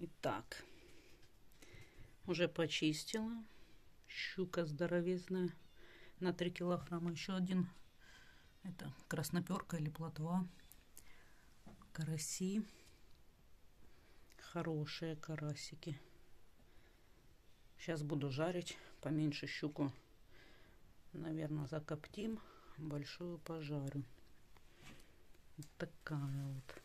Итак, уже почистила. Щука здоровезная на 3 килограмма. Еще один. Это красноперка или плотва. Караси. Хорошие карасики. Сейчас буду жарить. Поменьше щуку, наверное, закоптим. Большую пожарю. Вот такая вот.